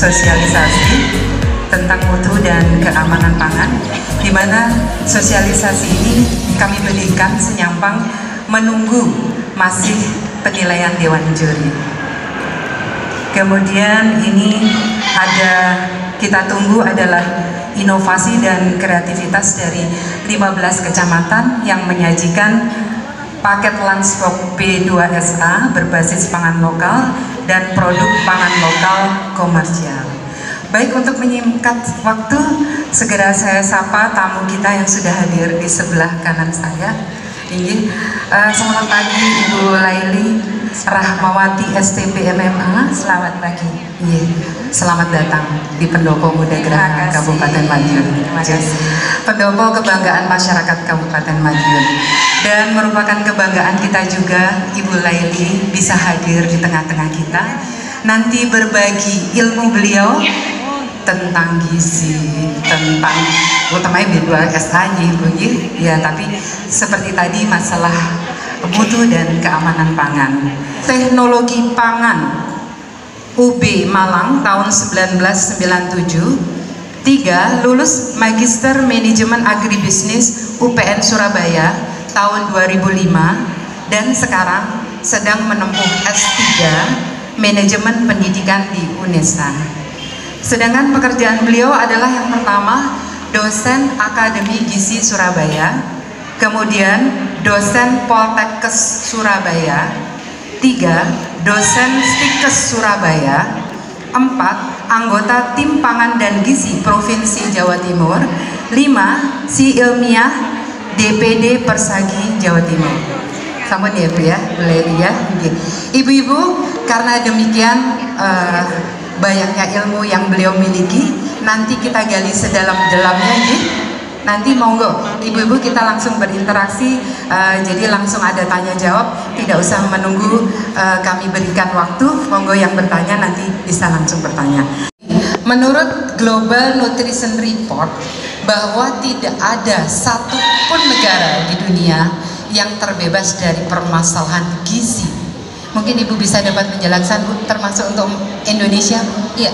sosialisasi tentang mutu dan keamanan pangan, di mana sosialisasi ini kami berikan senyampang menunggu masih penilaian Dewan Juri. Kemudian ini ada kita tunggu adalah inovasi dan kreativitas dari 15 kecamatan yang menyajikan paket Lanspok P2SA berbasis pangan lokal dan produk pangan lokal komersial. Baik untuk menyingkat waktu, segera saya sapa tamu kita yang sudah hadir di sebelah kanan saya. Ini uh, selamat pagi Ibu Laili Rahmawati STP MMA. Selamat pagi. Iya, selamat datang di Pendopo Muda Geraha Kabupaten Madiun. Terima kasih. Pendopo kebanggaan masyarakat Kabupaten Madiun dan merupakan kebanggaan kita juga Ibu Laili bisa hadir di tengah-tengah kita. Nanti berbagi ilmu beliau tentang gizi, tentang utamanya B2 SAJ ya tapi seperti tadi masalah mutu dan keamanan pangan. Teknologi pangan UB Malang tahun 1997 Tiga, lulus Magister Manajemen Agribisnis UPN Surabaya tahun 2005 dan sekarang sedang menempuh S3 Manajemen Pendidikan di UNESA. Sedangkan pekerjaan beliau adalah yang pertama dosen Akademi Gizi Surabaya, kemudian dosen Poltekkes Surabaya, tiga dosen Stikes Surabaya, empat anggota tim pangan dan gizi Provinsi Jawa Timur, lima si ilmiah DPD Persagi Jawa Timur. Sampun ya Bu ya, boleh ya. Ibu-ibu, karena demikian uh, banyaknya ilmu yang beliau miliki, nanti kita gali sedalam-dalamnya gitu. Nanti monggo ibu-ibu kita langsung berinteraksi uh, jadi langsung ada tanya jawab tidak usah menunggu uh, kami berikan waktu monggo yang bertanya nanti bisa langsung bertanya. Menurut Global Nutrition Report bahwa tidak ada satupun negara di dunia yang terbebas dari permasalahan gizi. Mungkin ibu bisa dapat menjelaskan bu termasuk untuk Indonesia? Iya.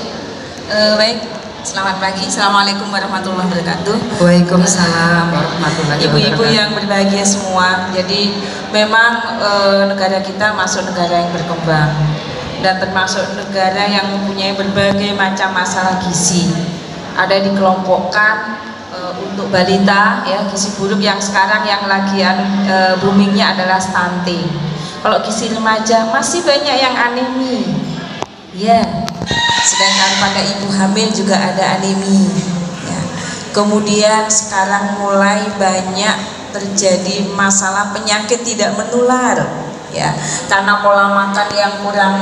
Uh, baik Selamat pagi, Assalamualaikum warahmatullahi wabarakatuh. Waalaikumsalam warahmatullahi wabarakatuh. Ibu-ibu yang berbahagia semua. Jadi memang e, negara kita masuk negara yang berkembang. Dan termasuk negara yang mempunyai berbagai macam masalah gizi. Ada dikelompokkan e, untuk balita ya gizi buruk yang sekarang yang lagi e, boomingnya adalah stunting. Kalau gizi remaja masih banyak yang anemi Ya, sedangkan pada ibu hamil juga ada anemi ya. kemudian sekarang mulai banyak terjadi masalah penyakit tidak menular ya. Karena pola makan yang kurang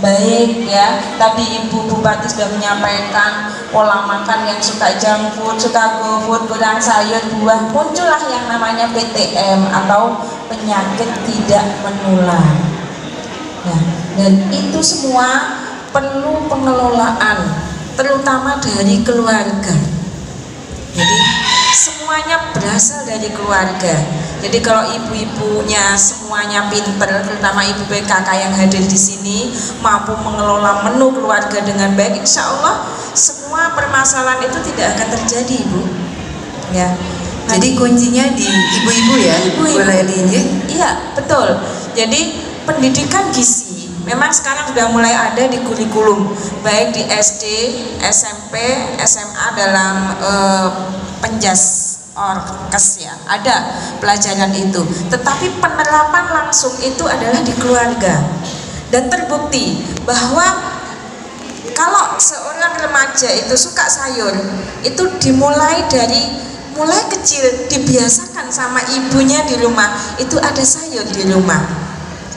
baik ya. Tadi ibu bupati sudah menyampaikan pola makan yang suka junk suka go food kurang sayur buah muncullah yang namanya PTM atau penyakit tidak menular ya. Dan itu semua perlu pengelolaan terutama dari keluarga. Jadi semuanya berasal dari keluarga. Jadi kalau ibu-ibunya semuanya pinter terutama ibu PKK yang hadir di sini mampu mengelola menu keluarga dengan baik insya Allah semua permasalahan itu tidak akan terjadi ibu. Ya. Jadi kuncinya di ibu-ibu ya ibu-ibu. iya betul. Jadi pendidikan gizi Memang sekarang sudah mulai ada di kurikulum baik di SD, SMP, SMA dalam e, penjas orkes ya. Ada pelajaran itu. Tetapi penerapan langsung itu adalah di keluarga. Dan terbukti bahwa kalau seorang remaja itu suka sayur itu dimulai dari mulai kecil dibiasakan sama ibunya di rumah itu ada sayur di rumah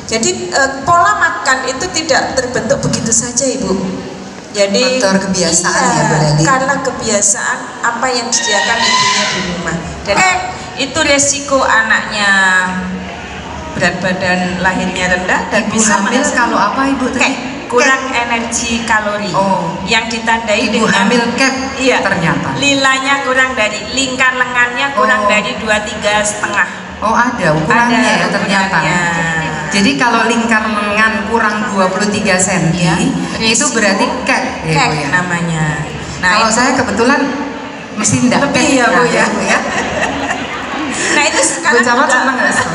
jadi e, pola makan itu tidak terbentuk begitu saja ibu. Jadi faktor kebiasaan iya, ya Bu Leli. Karena kebiasaan apa yang disediakan ibunya di rumah. Dan eh, itu resiko anaknya berat badan lahirnya rendah dan ibu bisa hamil kalau apa ibu tadi? Kayak kurang energi kalori Oh. yang ditandai Ibu dengan hamil cat iya ternyata. lilanya kurang dari lingkar lengannya kurang Oh. dari dua tiga setengah Oh ada ukurannya Ada ya ternyata. ukurannya. Jadi kalau lingkar lengan kurang 23 cm Iya. itu berarti ya, Kek Bu, ya? namanya nah kalau itu, saya kebetulan mesti enggak Lebih ya, Bu, ya. Bu, ya. nah itu sekarang juga senang nggak?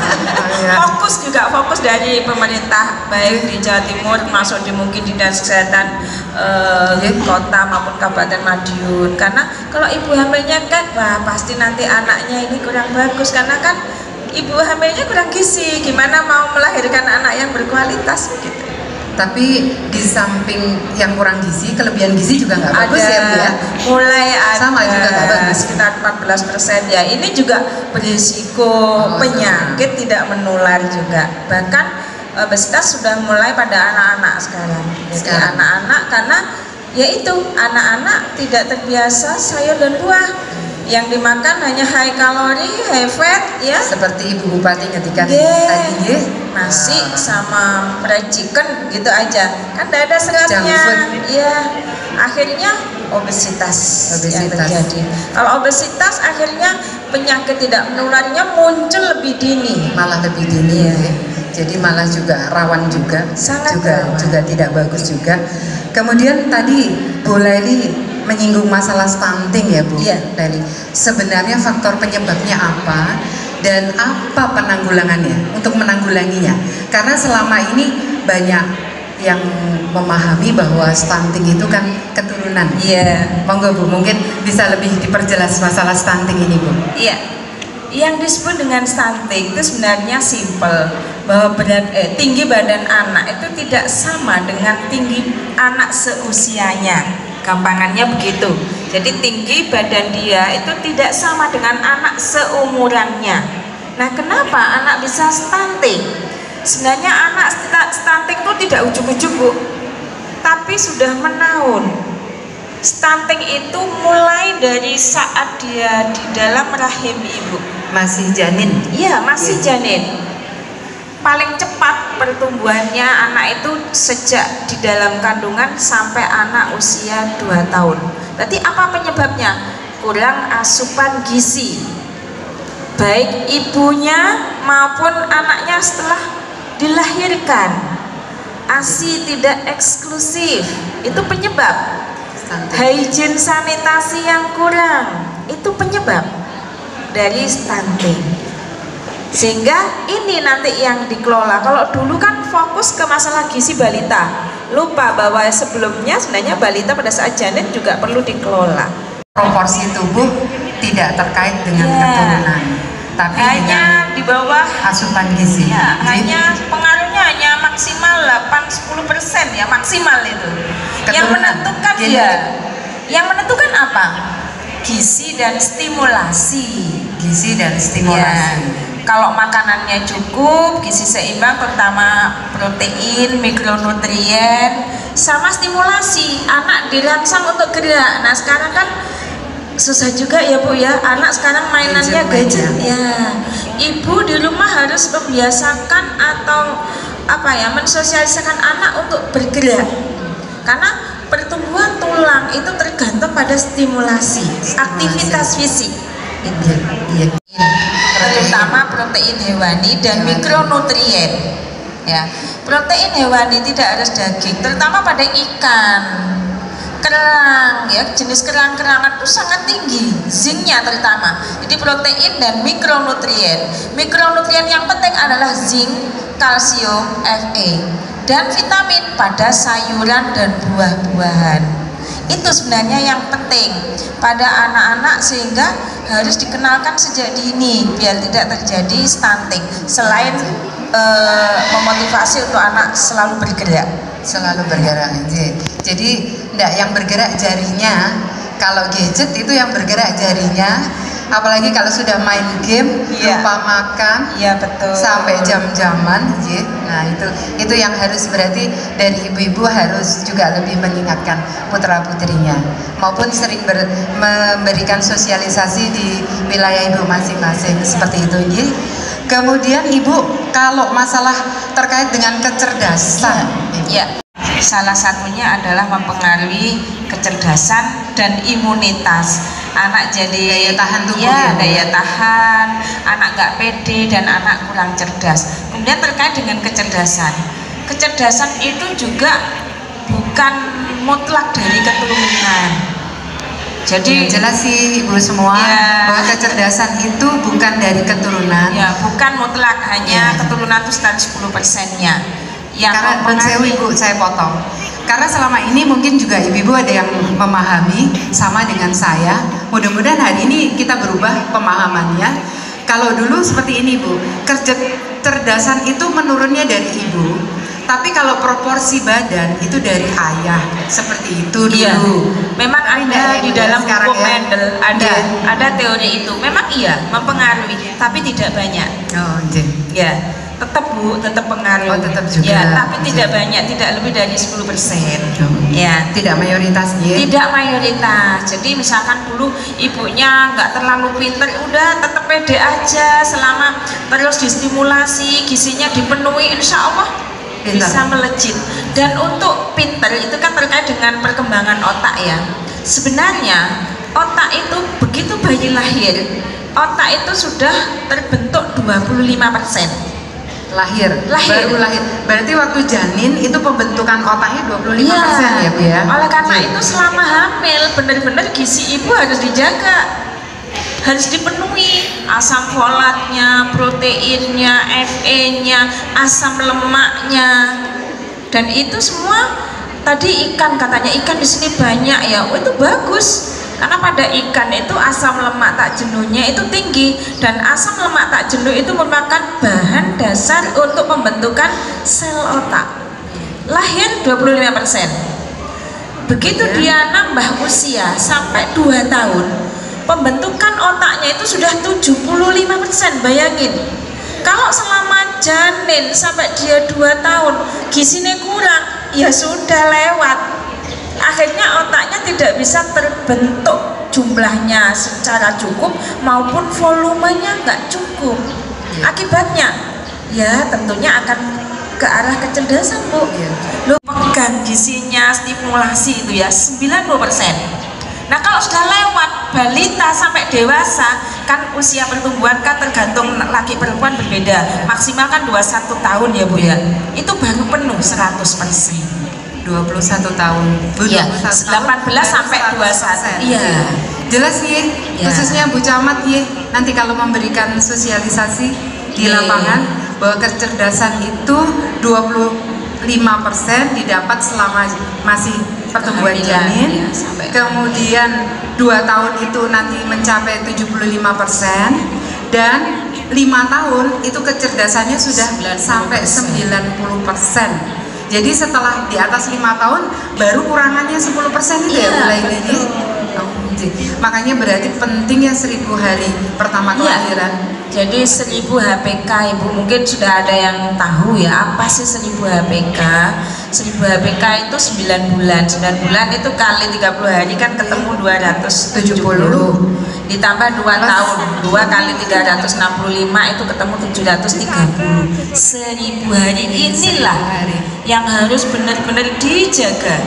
Oh, ya. fokus juga fokus dari pemerintah baik di Jawa Timur masuk di mungkin di dinas kesehatan eh, Iya. kota maupun kabupaten Madiun karena kalau ibu hamilnya kan wah pasti nanti anaknya ini kurang bagus karena kan ibu hamilnya kurang gizi. Gimana mau melahirkan anak yang berkualitas gitu? Tapi di samping yang kurang gizi, kelebihan gizi juga nggak bagus ya Bu ya. mulai ada Sama juga nggak bagus. sekitar 14 persen. Ya ini juga berisiko Oh, penyakit tidak menular juga. Bahkan eh, obesitas sudah mulai pada anak-anak sekarang. Jadi Sekarang. anak-anak karena yaitu anak-anak tidak terbiasa sayur dan buah yang dimakan hanya high kalori, high fat ya Seperti Ibu Bupati ketika Yeah. tadi ya. nasi Ah. sama fried chicken gitu aja kan tidak ada seratnya food. ya akhirnya obesitas, yang Obesitas. terjadi kalau obesitas akhirnya penyakit tidak menularnya muncul lebih dini malah lebih dini Iya. ya. Jadi malah juga rawan juga, Sangat juga rawan. juga tidak bagus juga. Kemudian tadi Bu Leli menyinggung masalah stunting ya Bu Iya. Leli. Sebenarnya faktor penyebabnya apa dan apa penanggulangannya untuk menanggulanginya? Karena selama ini banyak yang memahami bahwa stunting itu kan keturunan. iya Monggo Bu, mungkin bisa lebih diperjelas masalah stunting ini Bu. iya yang disebut dengan stunting itu sebenarnya simple bahwa berat eh, tinggi badan anak itu tidak sama dengan tinggi anak seusianya gampangannya begitu. Jadi tinggi badan dia itu tidak sama dengan anak seumurannya. Nah kenapa anak bisa stunting? Sebenarnya anak stunting itu tidak ujuk-ujuk bu. Tapi sudah menaun. Stunting itu mulai dari saat dia di dalam rahim ibu. Masih janin. Iya, masih janin. Paling cepat pertumbuhannya anak itu sejak di dalam kandungan sampai anak usia 2 tahun. Berarti apa penyebabnya? Kurang asupan gizi. Baik ibunya maupun anaknya setelah dilahirkan. ASI tidak eksklusif. Itu penyebab. Hygiene sanitasi yang kurang. Itu penyebab dari stunting sehingga ini nanti yang dikelola kalau dulu kan fokus ke masalah gizi balita lupa bahwa sebelumnya sebenarnya balita pada saat janin juga perlu dikelola proporsi tubuh tidak terkait dengan Ya. keturunan, tapi hanya di bawah asupan gizi. ya, hanya pengaruhnya hanya maksimal 8-10 persen ya maksimal itu yang Keturunan. menentukan Genetik. ya yang menentukan apa gizi dan stimulasi gizi dan Ya, stimulasi. Kalau makanannya cukup, gizi seimbang terutama protein, mikronutrien, sama stimulasi. Anak dirangsang untuk gerak. Nah, sekarang kan susah juga ya Bu ya. Anak sekarang mainannya Gadget. Ya. Ibu di rumah harus membiasakan atau apa ya, mensosialisakan anak untuk bergerak. Karena pertumbuhan tulang itu tergantung pada stimulasi, aktivitas fisik. Gitu Iya, iya. Terutama protein hewani dan mikronutrien ya. Protein hewani tidak harus daging terutama pada ikan kerang ya. Jenis kerang-kerangan itu sangat tinggi zincnya terutama. Jadi protein dan mikronutrien. Mikronutrien yang penting adalah zinc kalsium Fe dan vitamin pada sayuran dan buah-buahan itu sebenarnya yang penting pada anak-anak sehingga harus dikenalkan sejak dini biar tidak terjadi stunting selain eh, memotivasi untuk anak selalu bergerak selalu bergerak. Jadi enggak yang bergerak jarinya. Kalau gadget itu yang bergerak jarinya. Apalagi kalau sudah main game, Iya. lupa makan, iya betul sampai jam-jaman ya. Nah, itu itu yang harus berarti dari ibu-ibu harus juga lebih mengingatkan putra-putrinya maupun sering ber- memberikan sosialisasi di wilayah ibu masing-masing seperti itu ya. Kemudian ibu kalau masalah terkait dengan kecerdasan, Ibu. ya salah satunya adalah mempengaruhi kecerdasan dan imunitas anak jadi Daya tahan tubuh ya, ya, Bu. daya tahan anak nggak pede dan anak kurang cerdas kemudian terkait dengan kecerdasan kecerdasan itu juga bukan mutlak dari keturunan jadi Yang jelas sih ibu semua Ya. bahwa kecerdasan itu bukan dari keturunan. ya bukan mutlak hanya Ya. keturunan itu sekitar 10 persennya yang Karena mempengaruhi- ibu saya potong. Karena selama ini mungkin juga ibu-ibu ada yang memahami sama dengan saya. Mudah-mudahan hari ini kita berubah pemahamannya. Kalau dulu seperti ini bu, kerja itu menurunnya dari ibu. Tapi kalau proporsi badan itu dari ayah, seperti itu dulu. Iya, memang ada di Bu, dalam sekarang buku ya. Mendel ada Iya. ada teori itu. Memang iya mempengaruhi, tapi tidak banyak. Oh, iya. Ya, tetap bu, tetap pengaruh. Oh, tetap juga. Ya, tapi tidak banyak, tidak lebih dari 10 persen. Oh. Ya, Tidak mayoritas ya. tidak mayoritas. Jadi misalkan dulu ibunya nggak terlalu pinter, udah tetap pede aja selama terus distimulasi, gizinya dipenuhi, insya Allah Pinter. bisa melejit. Dan untuk pinter itu kan terkait dengan perkembangan otak ya. Sebenarnya otak itu begitu bayi lahir, otak itu sudah terbentuk 25 persen. Lahir, Lahir. baru lahir. Berarti waktu janin itu pembentukan otaknya 25% ya Bu ya. Oleh karena Iya. itu selama hamil benar-benar gizi ibu harus dijaga. Harus dipenuhi asam folatnya, proteinnya, Fe-nya, asam lemaknya. Dan itu semua tadi ikan katanya ikan di sini banyak ya. Oh, itu bagus. Karena pada ikan itu asam lemak tak jenuhnya itu tinggi dan asam lemak tak jenuh itu merupakan bahan dasar untuk pembentukan sel otak. Lahir 25% begitu Ya. dia nambah usia sampai 2 tahun pembentukan otaknya itu sudah 75% bayangin. Kalau selama janin sampai dia 2 tahun gizinya kurang ya sudah lewat akhirnya otaknya tidak bisa terbentuk jumlahnya secara cukup maupun volumenya nggak cukup. Ya. akibatnya ya tentunya akan ke arah kecerdasan bu. Iya. lo pegang gizinya stimulasi itu ya 90% nah kalau sudah lewat balita sampai dewasa kan usia pertumbuhan kan tergantung laki perempuan berbeda. Maksimal kan 21 tahun ya bu ya. Itu baru penuh 100% 21 tahun. Iya, 21 18 baru sampai 100%. 21. Iya. Jelas ya, Iya. khususnya Bu Camat ya. Nanti kalau memberikan sosialisasi di Iya. lapangan bahwa kecerdasan itu 25% didapat selama masih pertumbuhan janin. ya, sampai Kemudian 2 tahun itu nanti mencapai 75% dan lima tahun itu kecerdasannya sudah 90%. sampai 90%. Jadi setelah di atas lima tahun baru kurangannya 10% itu ya Iya, mulai ini. betul. Oh, jadi, Makanya berarti penting ya seribu hari pertama Iya. kelahiran. Jadi 1000 HPK Ibu mungkin sudah ada yang tahu ya apa sih 1000 HPK 1000 HPK itu 9 bulan. 9 bulan itu kali 30 hari kan ketemu 270 ditambah 2 Plus. tahun 2 kali 365 itu ketemu 730 1000 hari inilah yang harus benar-benar dijaga.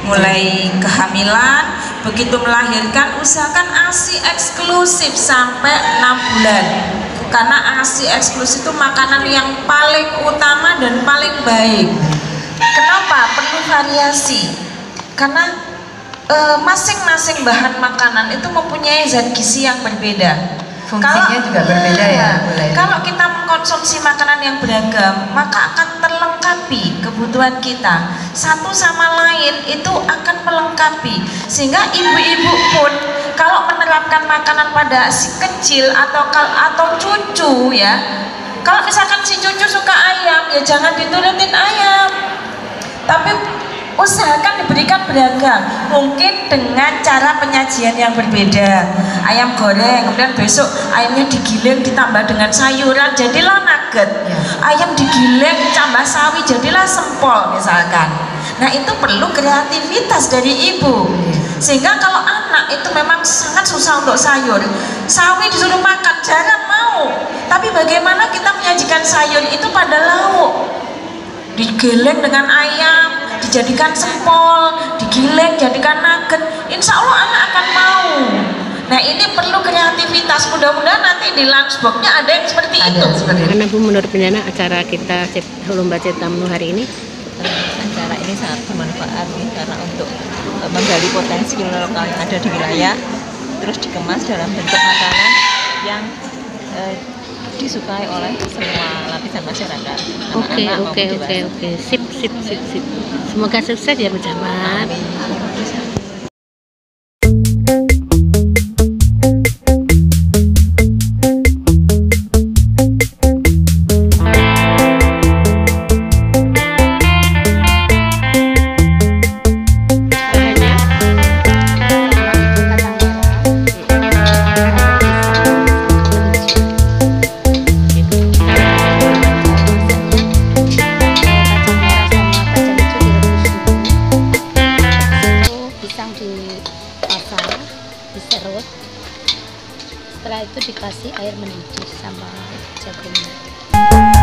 Mulai kehamilan begitu melahirkan usahakan ASI eksklusif sampai 6 bulan. Karena ASI eksklusif itu makanan yang paling utama dan paling baik. Kenapa perlu variasi? Karena eh, masing-masing bahan makanan itu mempunyai zat gizi yang berbeda Fungsinya juga berbeda ya, Bu Laila? kalau kita mengkonsumsi makanan yang beragam, maka akan terlengkapi kebutuhan kita. Satu sama lain itu akan melengkapi. Sehingga ibu-ibu pun kalau menerapkan makanan pada si kecil atau atau cucu ya. Kalau misalkan si cucu suka ayam, ya jangan diturutin ayam. Tapi usahakan diberikan beragam mungkin dengan cara penyajian yang berbeda. Ayam goreng kemudian besok ayamnya digiling ditambah dengan sayuran jadilah nugget. Ya. ayam digiling ditambah sawi jadilah sempol misalkan. Nah itu perlu kreativitas dari ibu. Sehingga kalau anak itu memang sangat susah untuk sayur sawi disuruh makan jarang mau. Tapi bagaimana kita menyajikan sayur itu pada lauk? Digeleng dengan ayam dijadikan sempol digiling jadikan nugget. Insya Allah anak akan mau. Nah ini perlu kreativitas. Mudah-mudahan nanti di lunchboxnya ada yang seperti ada itu. seperti itu. Karena Bu menurut penjana acara kita lomba cipta menu hari ini? Acara ini sangat bermanfaat nih, karena untuk eh, menggali potensi lokal yang ada di wilayah terus dikemas dalam bentuk makanan yang eh, disukai oleh semua lapisan masyarakat Oke oke oke oke sip sip sip sip. Semoga sukses ya Bu Camat. Bahannya sama jagungnya